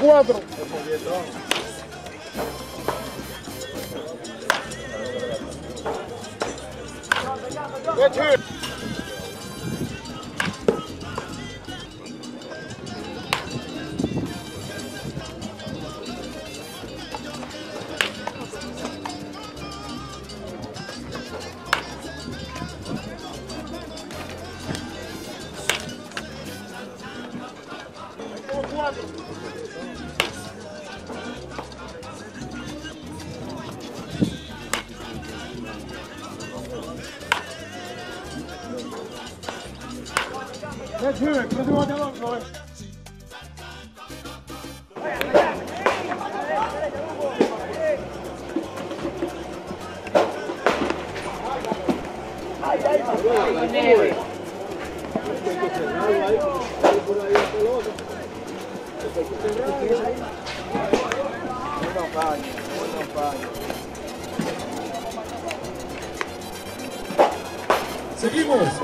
Cuatro. 4 Let's hear it. Let's walk along, boy. Mary. Seguimos.